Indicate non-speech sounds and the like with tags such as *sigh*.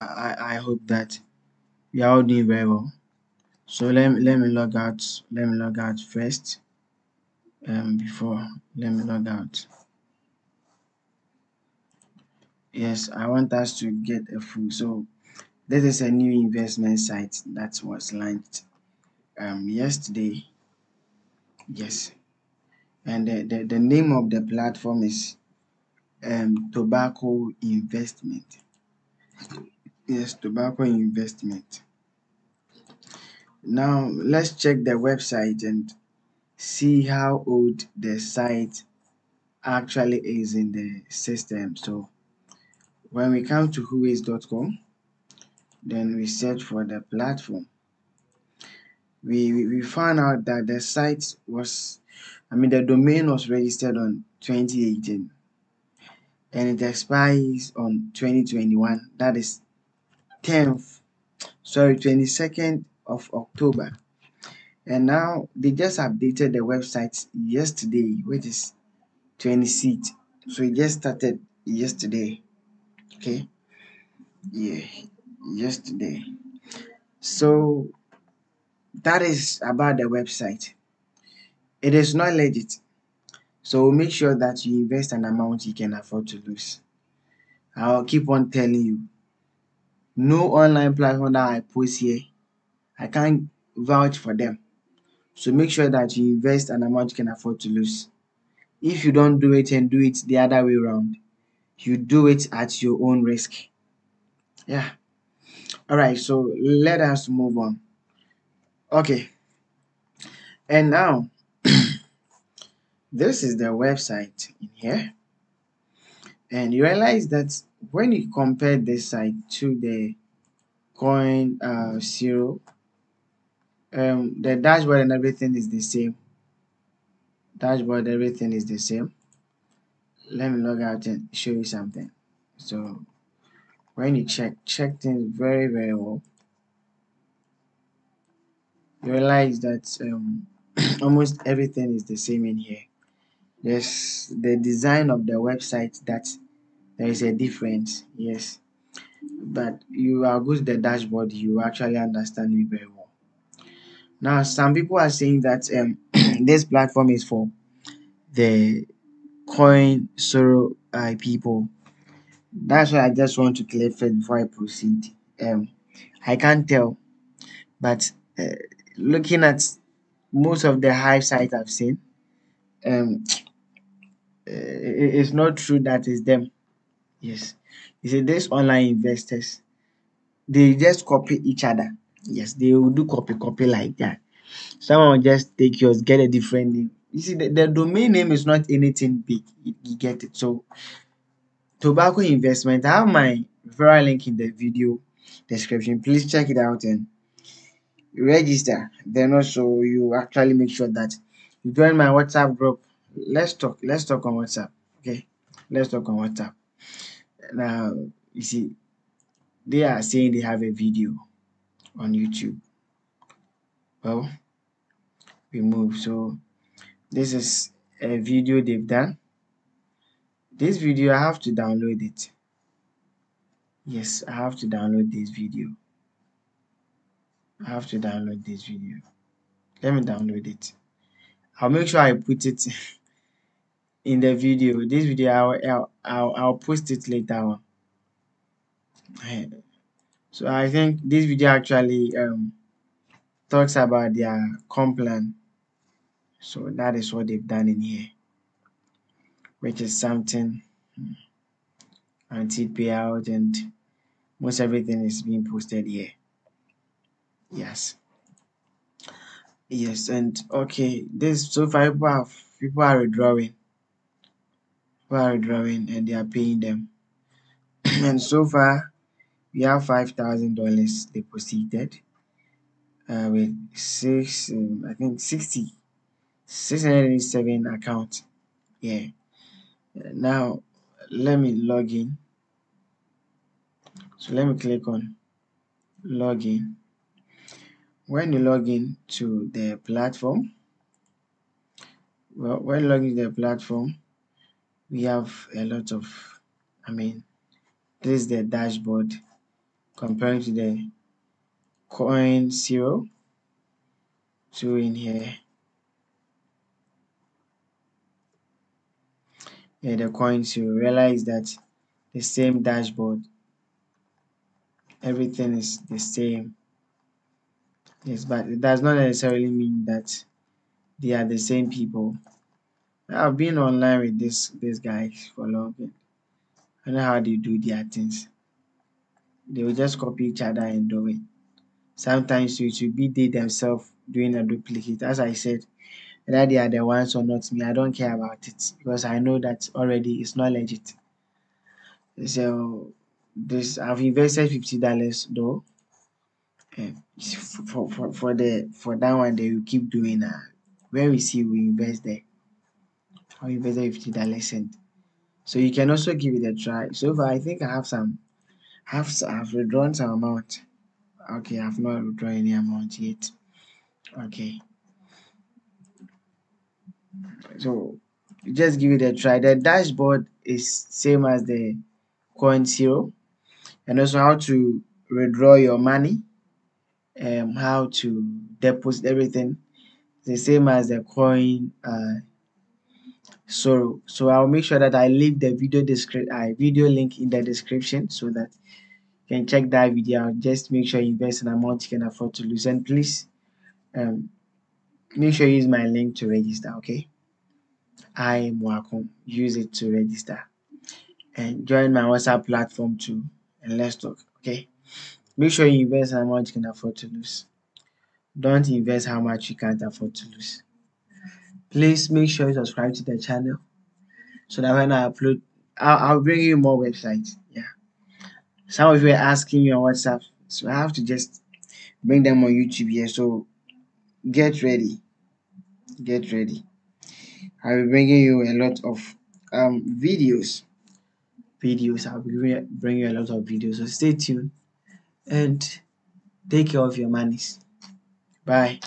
I, I hope that we are all doing very well. So let me, let me log out. Let me log out first. Um, before let me log out. Yes, I want us to get a full. So this is a new investment site that was launched um yesterday. Yes, and the, the, the name of the platform is um tobacco investment yes tobacco investment. Now let's check the website and see how old the site actually is in the system. So when we come to whois.com then we search for the platform. We, we we found out that the site was i mean the domain was registered on 2018 and it expires on 2021 that is 10th sorry 22nd of october. And now they just updated the website yesterday which is 26th so it just started yesterday. Okay? Yeah yesterday. So that is about the website. It is not legit. So make sure that you invest an amount you can afford to lose. I'll keep on telling you no online platform that i post here i can't vouch for them. So make sure that you invest an amount you can afford to lose. If you don't do it and do it the other way around you do it at your own risk. Yeah. All right so let us move on. Okay. And now *clears throat* this is the website in here and you realize that when you compare this side to the coin uh zero um the dashboard and everything is the same. Dashboard everything is the same. Let me log out and show you something. So when you check check things very very well you realize that um, *clears throat* almost everything is the same in here there's the design of the website that there is a difference yes. But you are good the dashboard you actually understand me very well. Now some people are saying that um, *clears throat* this platform is for the coin zero uh, people. That's why i just want to clear first before i proceed. Um i can't tell but uh, looking at most of the HYIP sites i've seen um Eh, it- it's not true that it's them. Yes. You see these online investors they just copy each other. Yes they will do copy copy like that. Someone just take yours get a different name. You see the, the domain name is not anything big. You, you get it. So tobacco investment i have my referral link in the video description. Please check it out and register. Then also you actually make sure that you join my whatsapp group let's talk let's talk on whatsapp okay? Let's talk on whatsapp. Now you see they are saying they have a video on youtube. Well we move. So this is a video they've done. This video i have to download it. Yes i have to download this video. I have to download this video. Let me download it. I'll make sure i put it *laughs* in the video. This video i'll i'll, I'll, I'll post it later on. Eh, so i think this video actually um talks about their complan so that is what they've done in here which is something anti payout and most everything is being posted here. Yes. Yes and okay this so far people have people are withdrawing withdrawing and they are paying them. *clears throat* And so far we have five thousand dollars deposited uh, with six um, i think 60 687 account. Yeah. Now let me log in. So let me click on login when you log in to the platform well when logging to the platform we have a lot of i mean this is the dashboard comparing to the coin zero two in here. Yeah the coin zero. Realize that the same dashboard everything is the same. Yes but it does not necessarily mean that they are the same people i've been online with this this guys for long. I know how they do their things. They will just copy each other and do it. Sometimes it will be they themselves doing a duplicate. As i said whether they are the ones or not me i don't care about it because i know that already it's not legit. So this i've invested 50 dollars though. For, for for the for that one they will keep doing uh where we see we invest there i invested 50 dollars cent so you can also give it a try. So far i think i have some have i've withdrawn some amount. Okay i've not withdrawn any amount yet. Okay. So just give it a try. The dashboard is same as the coin zero. And also how to withdraw your money um how to deposit everything. The same as the coin uh so so i'll make sure that i leave the video description uh, video link in the description so that you can check that video just make sure you invest an amount you can afford to lose. And please um make sure you use my link to register okay? I am welcome use it to register. And join my whatsapp platform too. And let's talk okay? Make sure you invest an amount you can afford to lose. Don't invest how much you can't afford to lose please make sure you subscribe to the channel so that when i upload i'll, I'll bring you more websites yeah. Some of you are asking me on whatsapp so i have to just bring them on youtube here. So get ready get ready. I'll be bringing you a lot of um videos. Videos i'll be bringing you a lot of videos so stay tuned and take care of your monies. Bye